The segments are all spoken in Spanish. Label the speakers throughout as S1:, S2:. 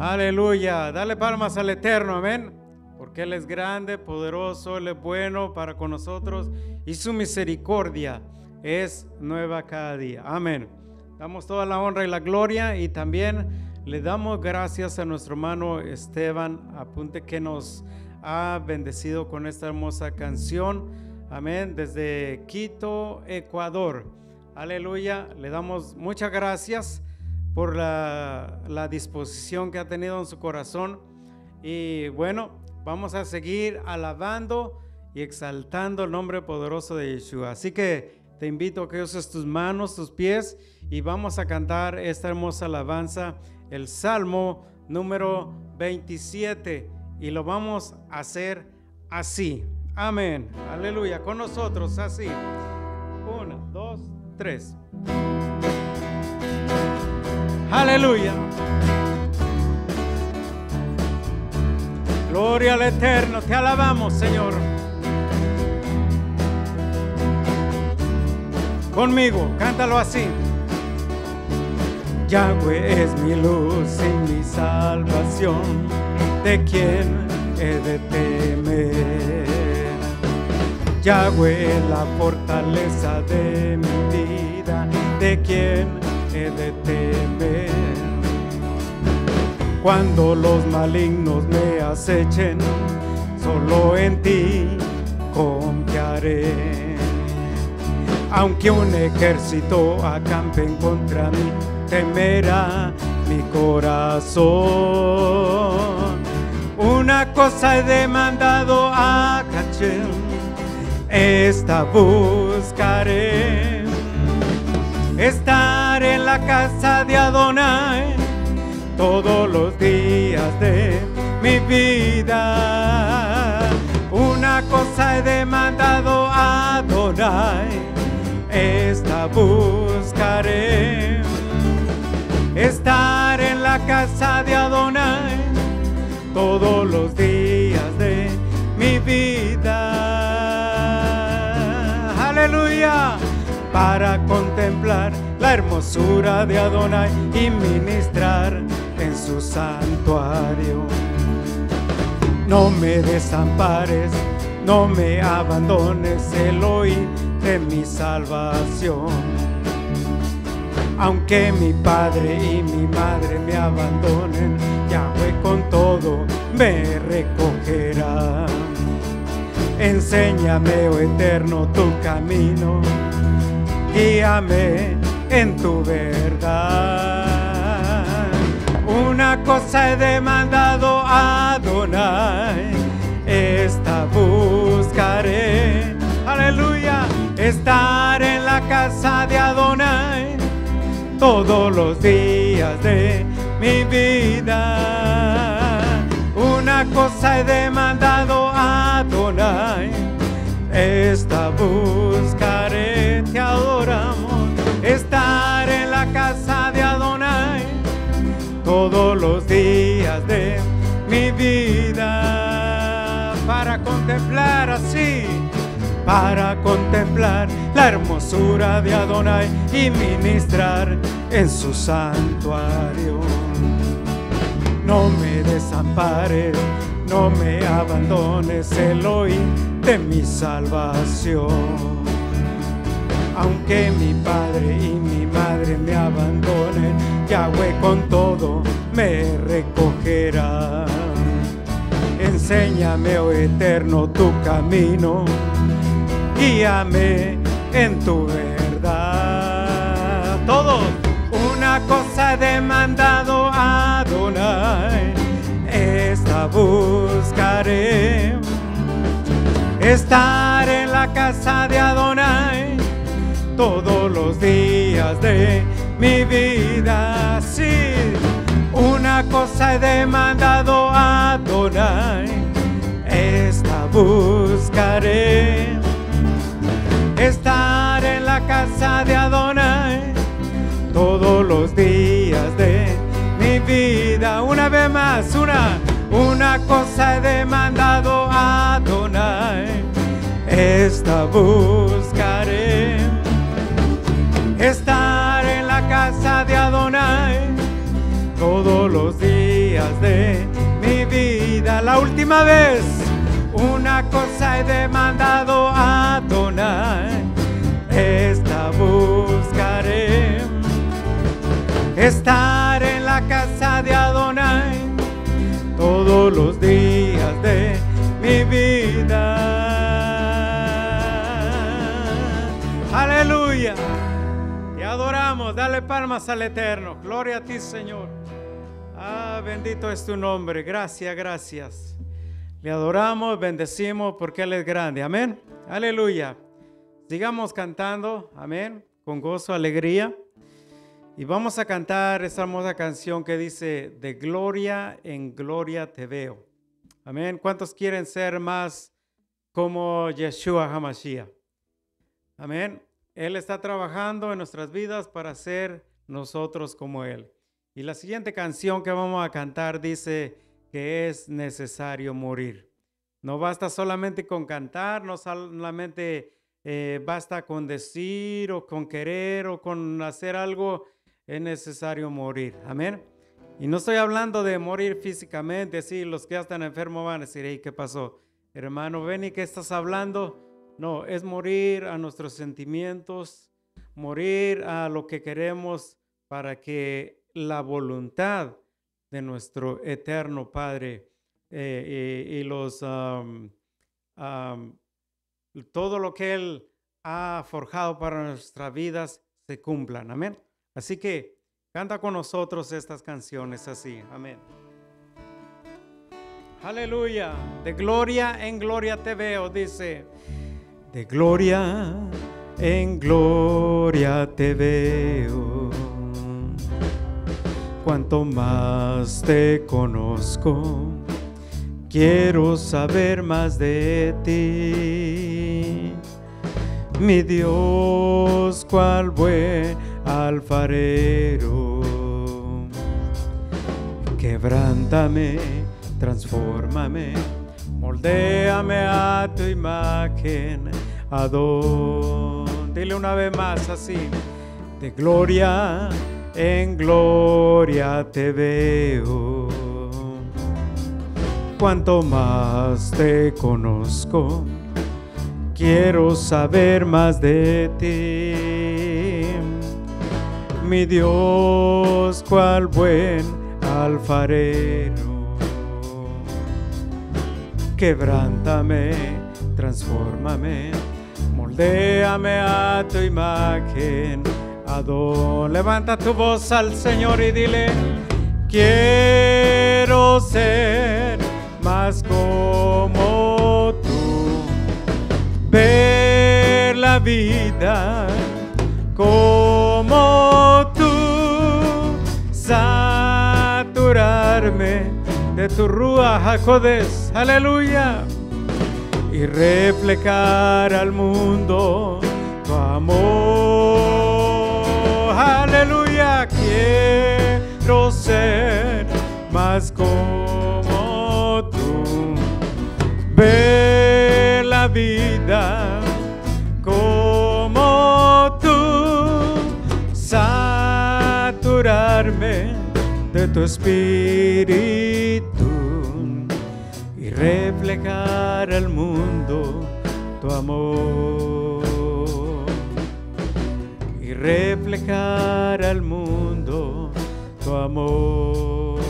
S1: Aleluya. Dale palmas al Eterno, amén. Porque Él es grande, poderoso, Él es bueno para con nosotros y su misericordia es nueva cada día. Amén. Damos toda la honra y la gloria y también le damos gracias a nuestro hermano Esteban Apunte que nos ha bendecido con esta hermosa canción. Amén. Desde Quito, Ecuador. Aleluya. Le damos muchas gracias por la, disposición que ha tenido en su corazón. Y bueno, vamos a seguir alabando y exaltando el nombre poderoso de Yeshua. Así que te invito a que uses tus manos, tus pies y vamos a cantar esta hermosa alabanza, el Salmo número 27 y lo vamos a hacer así. Amén. Aleluya. Con nosotros así. Una, dos, tres. Aleluya. Gloria al Eterno. Te alabamos, Señor. Conmigo, cántalo así. Yahweh es mi luz y mi salvación, ¿de quién he de temer? Yahweh es la fortaleza de mi vida, ¿de quién he de temer? Cuando los malignos me acechen, solo en ti confiaré. Aunque un ejército acampe en contra mí, temerá mi corazón. Una cosa he demandado a Cachel, esta buscaré. Estar en la casa de Adonai todos los días de mi vida. Una cosa he demandado a Adonai esta buscaré. Estar en la casa de Adonai todos los días de mi vida. Aleluya. Para contemplar la hermosura de Adonai y ministrar su santuario. No me desampares, no me abandones, Elohim de mi salvación. Aunque mi padre y mi madre me abandonen, Yahweh con todo me recogerá. Enséñame, oh eterno, tu camino, guíame en tu verdad. Cosa he demandado a Adonai, esta buscaré. Aleluya estar en la casa de Adonai todos los días de mi vida. Una cosa he demandado a Adonai, esta buscaré, para contemplar la hermosura de Adonai y ministrar en su santuario. No me desampares, no me abandones, Elohim de mi salvación. Aunque mi padre y mi madre me abandonen, Yahweh con todo me recogerá. Enséñame, oh eterno, tu camino guíame en tu verdad. Todo, una cosa he demandado a Adonai, esta buscaré. Estar en la casa de Adonai todos los días de mi vida. Sí, una cosa he demandado a Adonai, esta buscaré estar en la casa de Adonai todos los días de mi vida. Una vez más, una, una cosa he demandado a Adonai, esta buscaré. Estar en la casa de Adonai todos los días de mi vida. La última vez, una cosa he demandado a Adonai, Estar en la casa de Adonai todos los días de mi vida. Aleluya. Te adoramos. Dale palmas al Eterno. Gloria a ti, Señor. Ah, bendito es tu nombre. Gracias, gracias. Le adoramos, bendecimos porque Él es grande. Amén. Aleluya. Sigamos cantando. Amén. Con gozo, alegría. Y vamos a cantar esa hermosa canción que dice, de gloria en gloria te veo. Amén. ¿Cuántos quieren ser más como Yeshua HaMashiach? Amén. Él está trabajando en nuestras vidas para ser nosotros como Él. Y la siguiente canción que vamos a cantar dice que es necesario morir. No basta solamente con cantar, no solamente eh, basta con decir o con querer o con hacer algo es necesario morir. Amén. Y no estoy hablando de morir físicamente, sí, los que ya están enfermos van a decir, ¿qué pasó? Hermano, ven y qué estás hablando. No, es morir a nuestros sentimientos, morir a lo que queremos para que la voluntad de nuestro eterno Padre eh, y, los todo lo que Él ha forjado para nuestras vidas se cumplan. Amén. Así que canta con nosotros estas canciones así. Amén. Aleluya. De gloria en gloria te veo, dice. De gloria en gloria te veo. Cuanto más te conozco, quiero saber más de ti. Mi Dios, cual buen alfarero. Quebrántame, transfórmame, moldéame a tu imagen, Adón. Dile una vez más así, de gloria en gloria te veo. Cuanto más te conozco, quiero saber más de ti mi Dios, cual buen alfarero. Quebrántame, transfórmame, moldéame a tu imagen. Adón, levanta tu voz al Señor y dile, quiero ser más como tú, ver la vida como saturarme de tu rúa jacodes, aleluya, y reflejar al mundo tu amor, aleluya, quiero ser más como tú, ver la vida de tu espíritu y reflejar al mundo tu amor. Y reflejar al mundo tu amor.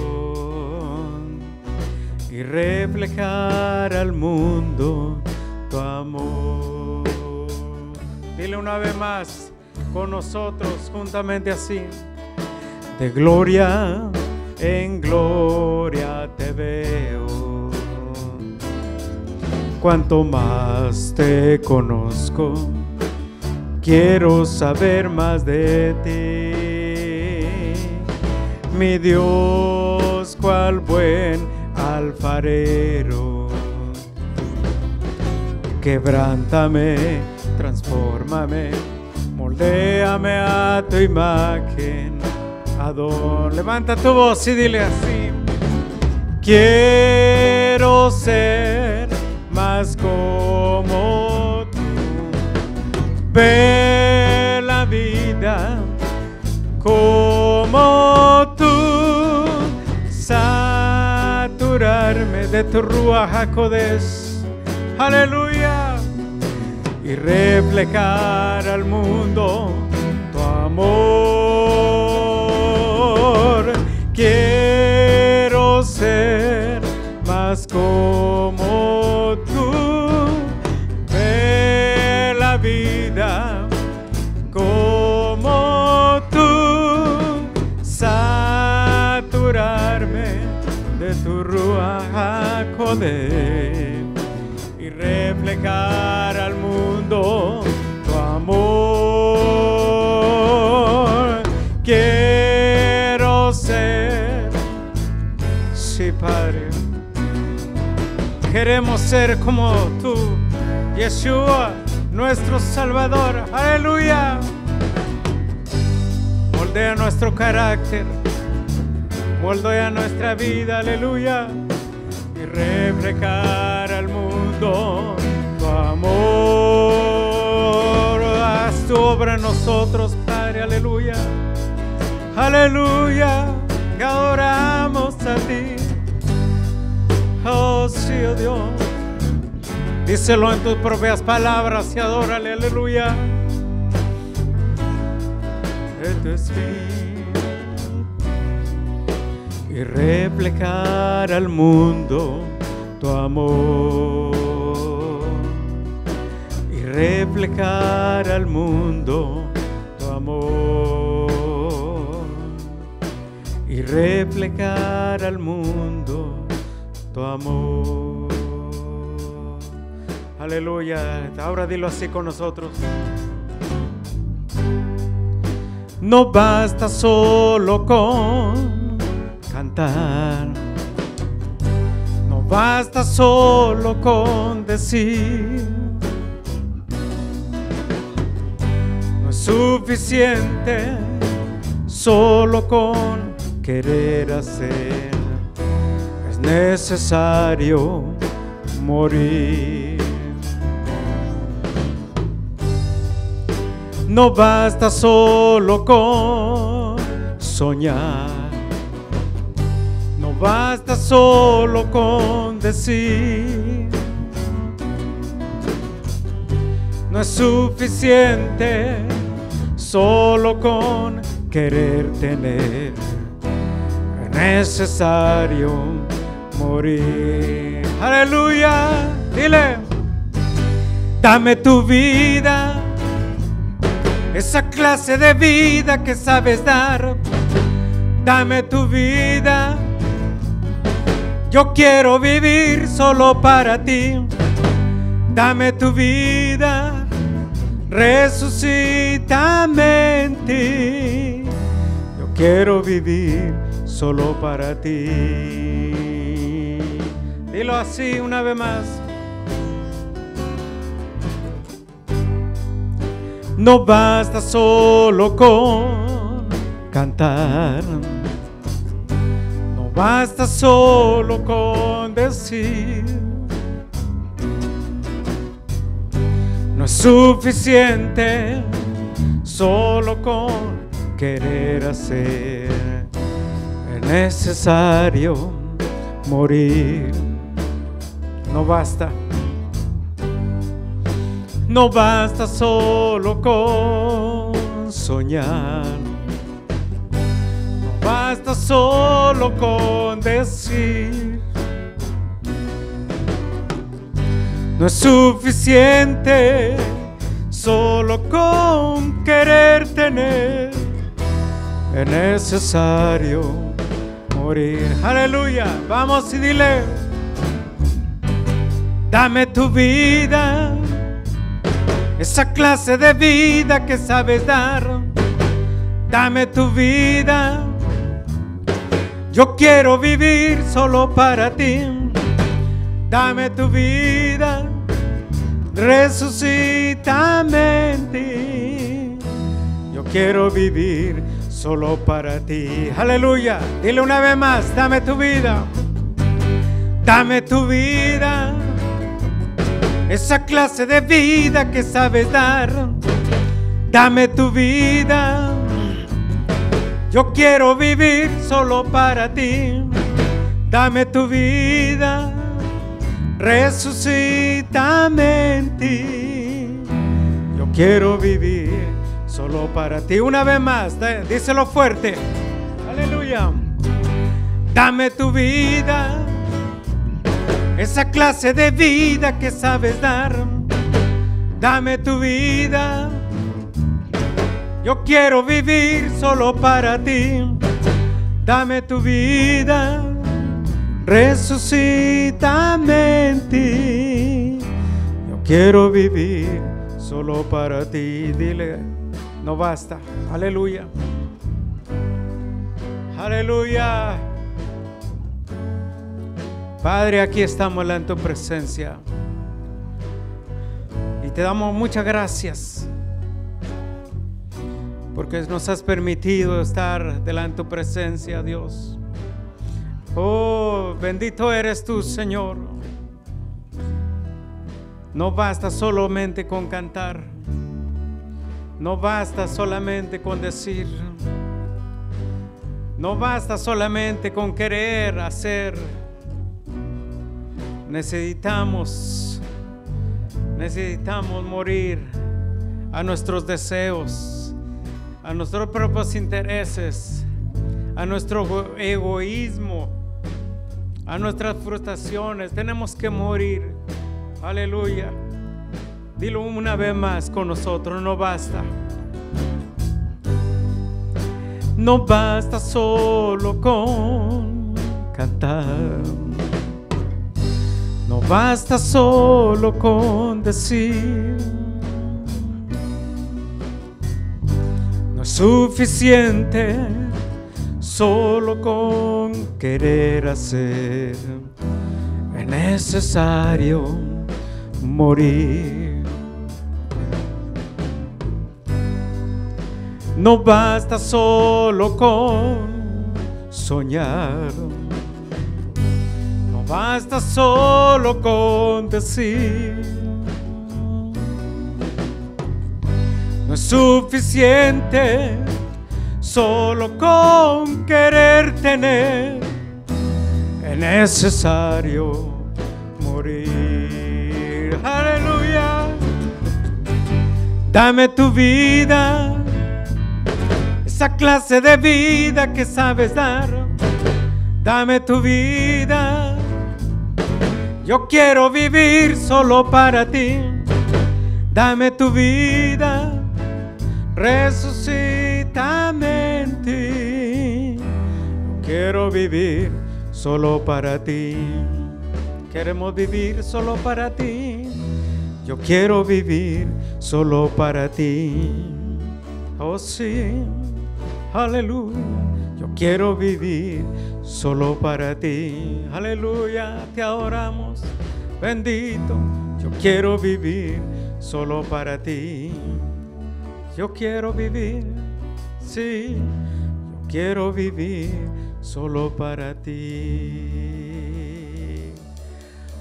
S1: Y reflejar al mundo tu amor. Dile una vez más con nosotros juntamente así. De gloria en gloria te veo. Cuanto más te conozco, quiero saber más de ti. Mi Dios, cual buen alfarero. Quebrántame, transfórmame, moldéame a tu imagen Levanta tu voz y dile así. Quiero ser más como tú. Ver la vida como tú. Saturarme de tu Ruach HaKodesh. Aleluya. Y reflejar al mundo tu amor. Quiero ser más como tú. Ver la vida como tú. Saturarme de tu HaKodesh y reflejar Queremos ser como tú, Yeshua, nuestro Salvador. Aleluya. Moldea nuestro carácter, moldea nuestra vida. Aleluya y reflejar al mundo tu amor. Haz tu obra en nosotros, Padre, aleluya. Aleluya, Dios. Díselo en tus propias palabras y adórale, aleluya. Esto es fin y reflejar al mundo tu amor y reflejar al mundo tu amor y reflejar al mundo amor aleluya ahora dilo así con nosotros no basta solo con cantar. No basta solo con decir. No es suficiente solo con querer hacer. Es necesario morir. No basta solo con soñar. No basta solo con decir. No es suficiente solo con querer tener. Es necesario morir. Aleluya. Dile. Dame tu vida. Esa clase de vida que sabes dar. Dame tu vida. Yo quiero vivir solo para ti. Dame tu vida. Resucítame en ti. Yo quiero vivir solo para ti. Dilo así una vez más. No basta solo con cantar. No basta solo con decir. No es suficiente solo con querer hacer. Es necesario morir. No basta. No basta solo con soñar. No basta solo con decir. No es suficiente solo con querer tener. Es necesario morir. Aleluya. Vamos y dile. Dame tu vida esa clase de vida que sabes dar. Dame tu vida. Yo quiero vivir solo para ti. Dame tu vida. Resucítame en ti. Yo quiero vivir solo para ti. Aleluya. Dile una vez más, dame tu vida. Dame tu vida esa clase de vida que sabes dar. Dame tu vida. Yo quiero vivir solo para ti. Dame tu vida, resucítame en ti. Yo quiero vivir solo para ti. Una vez más, díselo fuerte. Aleluya. Dame tu vida, esa clase de vida que sabes dar. Dame tu vida. Yo quiero vivir solo para ti. Dame tu vida resucítame en ti. Yo quiero vivir solo para ti. Dile, no basta. Aleluya. Aleluya. Padre, aquí estamos en tu presencia. Y te damos muchas gracias. Porque nos has permitido estar delante de tu presencia, Dios. Oh, bendito eres tú, Señor. No basta solamente con cantar. No basta solamente con decir. No basta solamente con querer hacer. Necesitamos, necesitamos morir a nuestros deseos, a nuestros propios intereses, a nuestro egoísmo a nuestras frustraciones. Tenemos que morir. Aleluya. Dilo una vez más con nosotros, no basta. No basta solo con cantar. No basta solo con decir. No es suficiente solo con querer hacer es necesario morir. No basta solo con soñar. Basta solo con decir. No es suficiente Solo con querer tener es necesario morir. Aleluya. Dame tu vida, esa clase de vida que sabes dar. Dame tu vida. Yo quiero vivir solo para ti. Dame tu vida. Resucita Quiero vivir solo para ti. Queremos vivir solo para ti. Yo quiero vivir solo para ti. Oh sí, aleluya. Yo quiero vivir solo para ti. Aleluya, te adoramos. Bendito. Yo quiero vivir solo para ti. Yo quiero vivir Sí, yo quiero vivir solo para ti.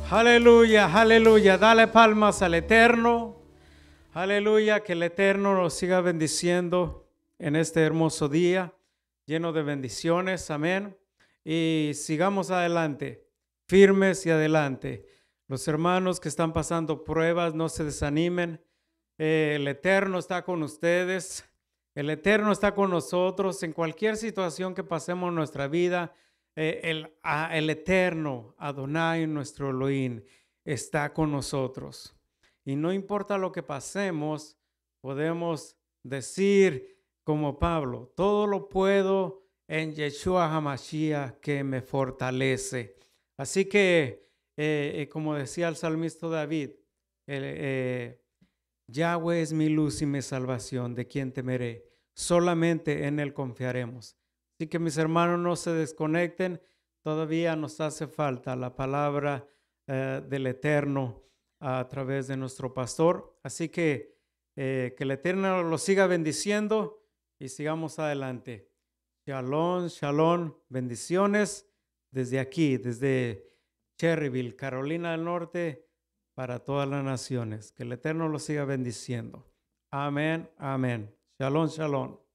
S1: Aleluya, aleluya. Dale palmas al Eterno. Aleluya, que el Eterno nos siga bendiciendo en este hermoso día, lleno de bendiciones. Amén. Y sigamos adelante, firmes y adelante. Los hermanos que están pasando pruebas, no se desanimen. Eh, el Eterno está con ustedes. El Eterno está con nosotros en cualquier situación que pasemos en nuestra vida. Eh, el, el, Eterno, Adonai, nuestro Elohim, está con nosotros. Y no importa lo que pasemos, podemos decir como Pablo, todo lo puedo en Yeshua HaMashiach que me fortalece. Así que, eh, eh, como decía el salmista David, Yahweh es mi luz y mi salvación, ¿de quién temeré? Solamente en Él confiaremos. Así que mis hermanos no se desconecten, todavía nos hace falta la palabra eh, del Eterno a través de nuestro pastor. Así que eh, que el Eterno lo siga bendiciendo y sigamos adelante. Shalom, shalom, bendiciones desde aquí, desde Cherryville, Carolina del Norte para todas las naciones. Que el Eterno lo siga bendiciendo. Amén, amén. Shalom, shalom.